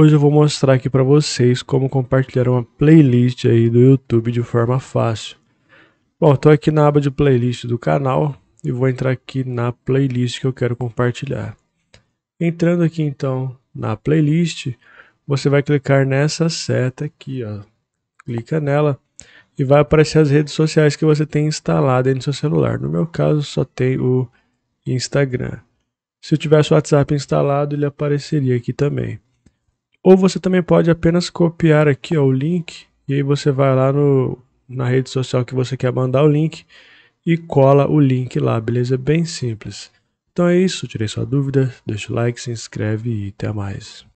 Hoje eu vou mostrar aqui para vocês como compartilhar uma playlist aí do YouTube de forma fácil. Bom, estou aqui na aba de playlist do canal e vou entrar aqui na playlist que eu quero compartilhar. Entrando aqui então na playlist, você vai clicar nessa seta aqui, ó. Clica nela e vai aparecer as redes sociais que você tem instalado aí no seu celular. No meu caso, só tem o Instagram. Se eu tivesse o WhatsApp instalado, ele apareceria aqui também. Ou você também pode apenas copiar aqui ó, o link e aí você vai lá no, na rede social que você quer mandar o link e cola o link lá, beleza? Bem simples. Então é isso, tirei sua dúvida, deixa o like, se inscreve e até mais.